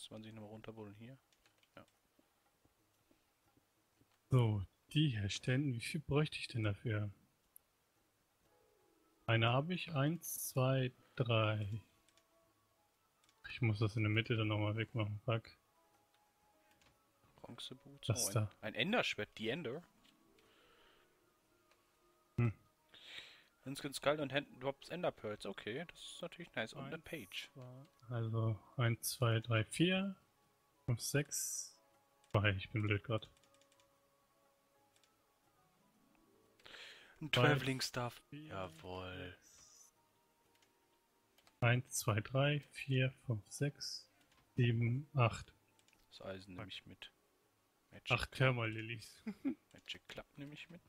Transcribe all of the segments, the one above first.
Müsste man sich nochmal runterbuddeln hier. So, die herstellen. Wie viel bräuchte ich denn dafür? Eine habe ich. Eins, zwei, drei. Ich muss das in der Mitte dann nochmal wegmachen. Fuck. Bronzeboots. Was ein, da? ein Enderschwert, die Ender. Instant Skull und Hand Drops Ender Pearls. Okay, das ist natürlich nice. Und eine Page. Also 1, 2, 3, 4, 5, 6. Oh, ich bin blöd gerade. Ein Traveling Stuff. vier, Jawohl. 1, 2, 3, 4, 5, 6, 7, 8. Das Eisen nehme ich mit. Magic, 8 Thermal-Lilies. Magic Club nehme ich mit.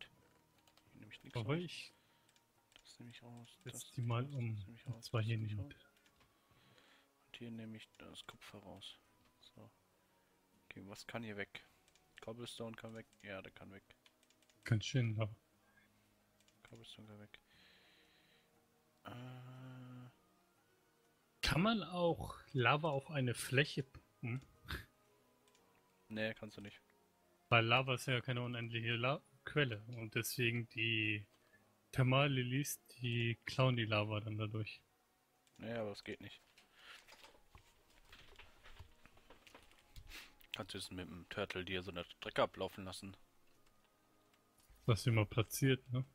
Hier nehme ich nichts Aber ich nehme ich raus. setze das die mal um. Das das hier nehme ich nicht. raus. Und hier nehme ich das Kupfer raus. So. Okay, was kann hier weg? Cobblestone kann weg. Ja, der kann weg. Ganz schön, aber Cobblestone kann weg. Äh, Kann man auch Lava auf eine Fläche pumpen? nee, kannst du nicht. Weil Lava ist ja keine unendliche La Quelle und deswegen die Thermallilies, die klauen die Lava dann dadurch. Nee, aber das geht nicht. Kannst du jetzt mit dem Turtle dir so eine Strecke ablaufen lassen? Was immer platziert, ne?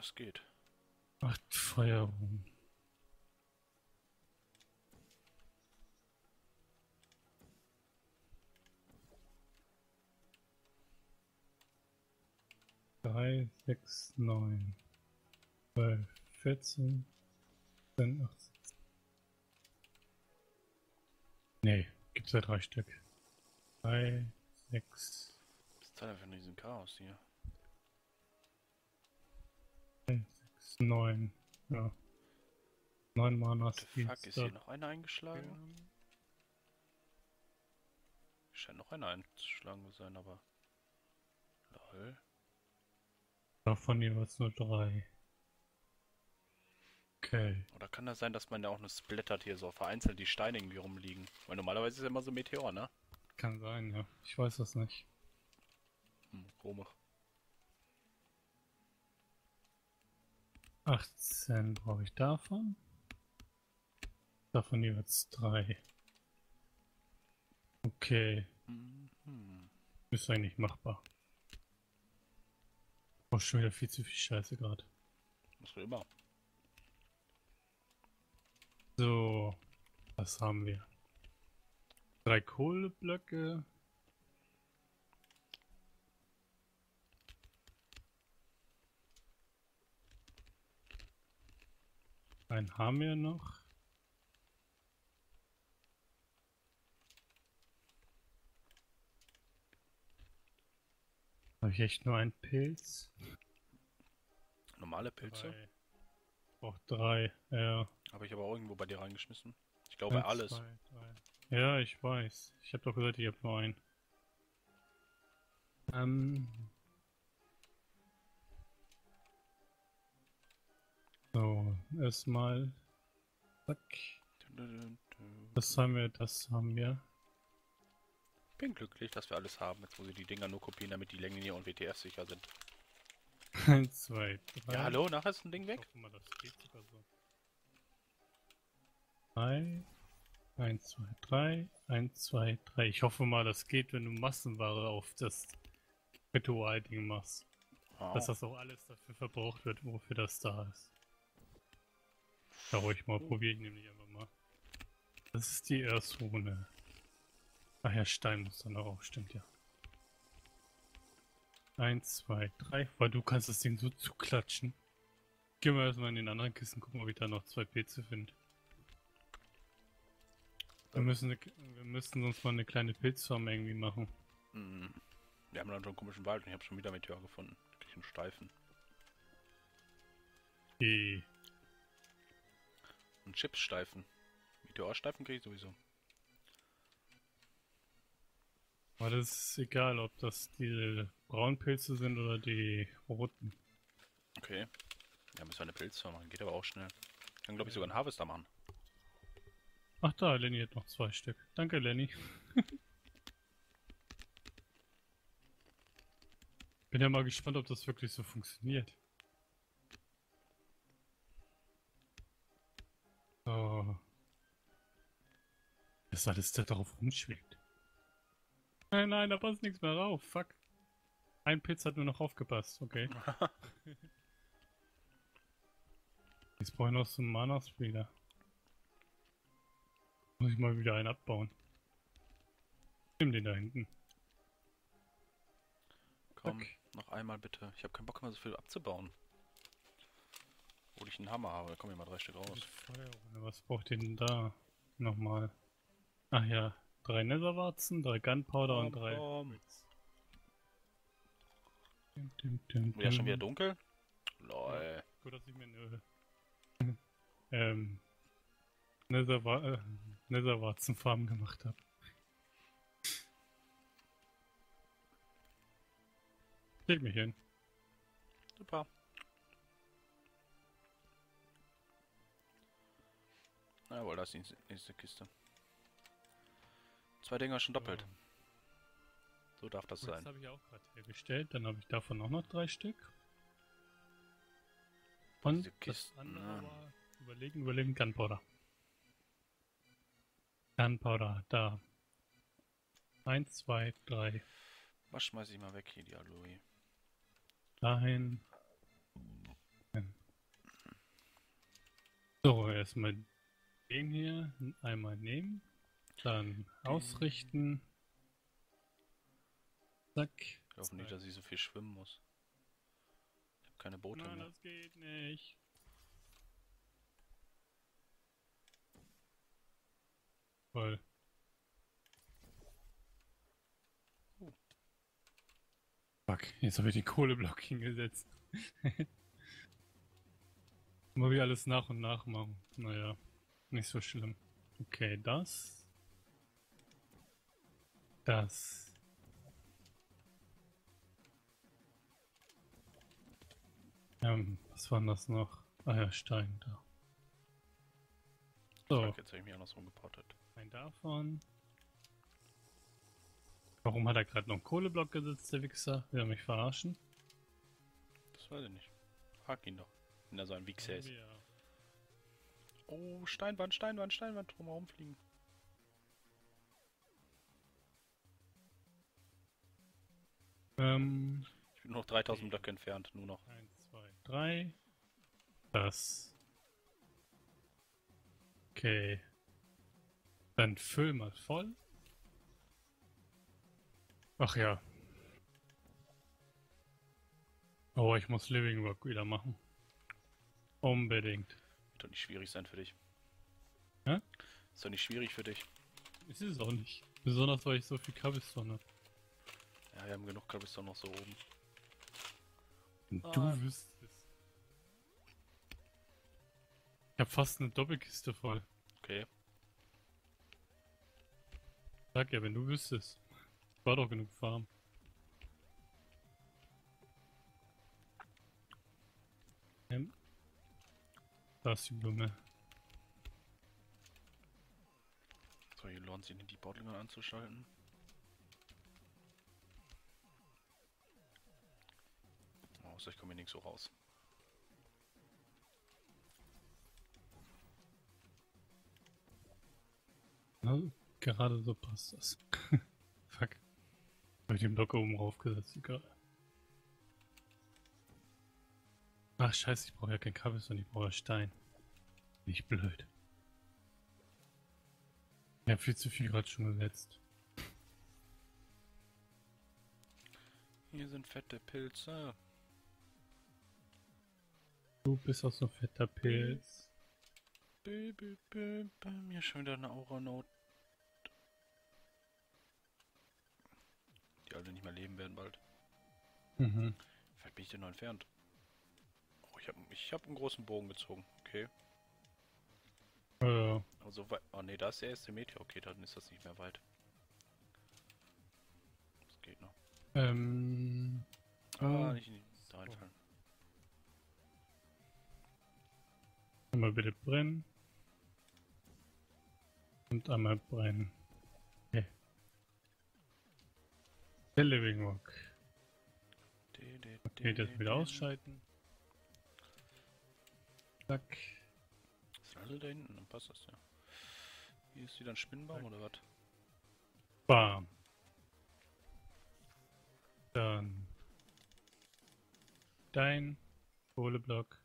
Das geht. Acht Feuerung. Drei, sechs, neun, zwölf, vierzehn, dann achtzehn. Nee, gibt's ja drei Stück. Drei, sechs, Das ist halt einfach nur diesen Chaos hier. drei, sechs, neun. Ja. Neun Mana What the fuck, ist hier noch einer eingeschlagen? Scheint noch einer eingeschlagen zu sein, aber... Lol. Davon jeweils nur drei. Okay. Oder kann das sein, dass man ja auch nur splattert hier so vereinzelt die Steine irgendwie rumliegen? Weil normalerweise ist ja immer so Meteor, ne? Kann sein, ja. Ich weiß das nicht. Hm, komisch. 18 brauche ich davon. Davon jeweils drei. Okay. Mhm. Ist eigentlich machbar. Oh, schon wieder viel zu viel Scheiße gerade. Was für immer. So. Was haben wir? Drei Kohleblöcke. Einen haben wir noch. Habe ich echt nur einen Pilz? Normale Pilze? Drei. Auch drei, ja. Habe ich aber auch irgendwo bei dir reingeschmissen. Ich glaube Eins, alles. zwei. Ja, ich weiß. Ich habe doch gesagt, ich habe nur einen. Ähm. So, erstmal. Zack. Das haben wir, das haben wir. Bin glücklich, dass wir alles haben. Jetzt muss ich die Dinger nur kopieren, damit die Längen hier und WTF sicher sind. Eins, zwei, drei. Ja, hallo, nachher ist ein Ding weg. mal, das geht sogar so. Drei. Eins, zwei, drei. Eins, zwei, drei. Ich hoffe mal, das geht, wenn du Massenware auf das Ritual-Ding machst. Wow. Dass das auch alles dafür verbraucht wird, wofür das da ist. Da ruhig mal, probiere ich nämlich einfach mal. Das ist die erste Rune. Ach ja, Stein muss dann auch, stimmt ja. Eins, zwei, drei. Weil du kannst das Ding so zuklatschen. Gehen wir erstmal in den anderen Kisten gucken, ob ich da noch zwei Pilze finde. Wir müssen, wir müssen sonst mal eine kleine Pilzfarm irgendwie machen. Hm. Wir haben dann schon einen komischen Wald und ich habe schon wieder Meteor gefunden. Da krieg ich einen Steifen. Einen Chipssteifen. Meteorsteifen krieg ich sowieso. Aber das ist egal, ob das die braunen Pilze sind oder die roten. Okay. Ja, müssen wir eine Pilzfarm machen. Geht aber auch schnell. Kann, glaube ich, sogar einen Harvester machen. Ach da, Lenny hat noch zwei Stück. Danke, Lenny. Bin ja mal gespannt, ob das wirklich so funktioniert. So. Das alles da drauf rumschwebt. Nein, nein, da passt nichts mehr drauf. Fuck. Ein Pilz hat nur noch aufgepasst, okay. Jetzt brauche ich noch so einen Mana-Spieler. Muss ich mal wieder einen abbauen. Nimm den da hinten. Komm, Zack. noch einmal bitte. Ich habe keinen Bock mehr so viel abzubauen. Obwohl ich einen Hammer habe, da kommen ja mal drei Stück raus. Was braucht ihr denn da? Nochmal. Ach ja, drei Netherwarzen, drei Gunpowder und drei. Dim, dim, Ja, schon wieder dunkel? Lol. Gut, dass ich mir eine ähm, Netherwa äh, Netherwarzenfarben gemacht habe. Leg mich hin. Super. Jawohl, da ist die nächste Kiste. Zwei Dinger schon doppelt. So darf das. Das sein. habe ich auch gerade hergestellt. Dann habe ich davon auch noch drei Stück. Und diese das Kisten, andere ne? war überlegen, überlegen, Gunpowder. Gunpowder, da. Eins, zwei, drei. Was schmeiß ich mal weg hier, die Aloe? Dahin. Hin. So, erstmal den hier einmal nehmen. Dann ausrichten. Zack. Ich hoffe nicht, dass ich so viel schwimmen muss. Ich habe keine Boote Nein, mehr. das geht nicht. Voll. Oh. Fuck, jetzt habe ich den Kohleblock hingesetzt. Mal wieder alles nach und nach machen. Naja, nicht so schlimm. Okay, das. Das. Ähm, was war denn das noch? Ah ja, Stein da. So, Fuck, jetzt habe ich mich andersrum gepottet. ein davon. Warum hat er gerade noch einen Kohleblock gesetzt, der Wichser? Will er mich verarschen? Das weiß ich nicht. Frag ihn doch. Wenn er so ein Wichser ist. Ja. Oh, Steinwand, Steinwand, Steinwand drumherum fliegen. Ähm, Ich bin nur noch 3000 Blöcke entfernt, nur noch. 1, 2, 3. Das. Okay. Dann füll mal voll. Ach ja. Oh, ich muss Living Rock wieder machen. Unbedingt. Wird doch nicht schwierig sein für dich. Hä? Ist doch nicht schwierig für dich. Ist es auch nicht. Besonders, weil ich so viel Cobblestone habe. Ja, wir haben genug Cobblestone noch so oben. Und Ah. du wüsstest. Ich habe fast eine Doppelkiste voll. Okay. Sag ja, wenn du wüsstest. War doch genug Farm. Ähm. Da ist die Blume. So, hier lohnt sich nicht die Bottlinger anzuschalten. Außer ich komme hier nicht so raus. Na, gerade so passt das. Fuck. Hab ich den Block oben raufgesetzt, egal. Ach scheiße, ich brauche ja kein Kabel, sondern ich brauche ja Stein. Nicht blöd. Ich hab viel zu viel gerade schon gesetzt. Hier sind fette Pilze. Du bist auch so ein fetter Pilz. Bö, bö, bö, bei mir schon wieder eine Aura-Note. Die alle nicht mehr leben werden bald. Mhm. Wie weit bin ich denn noch entfernt? Oh, ich habe ich hab einen großen Bogen gezogen. Okay. Äh, Also weit. Oh ne, da ist der erste Meteor. Okay, dann ist das nicht mehr weit. Das geht noch. ähm. Ah, äh, nicht in die da reinfallen. Mal bitte brennen. Und einmal brennen. Okay. Der Living Rock. Okay, das de, wieder de. ausschalten. Zack. Ist alle da hinten, dann passt das ja. Hier ist wieder ein Spinnenbaum oder was? Bam. Dann dein Kohleblock.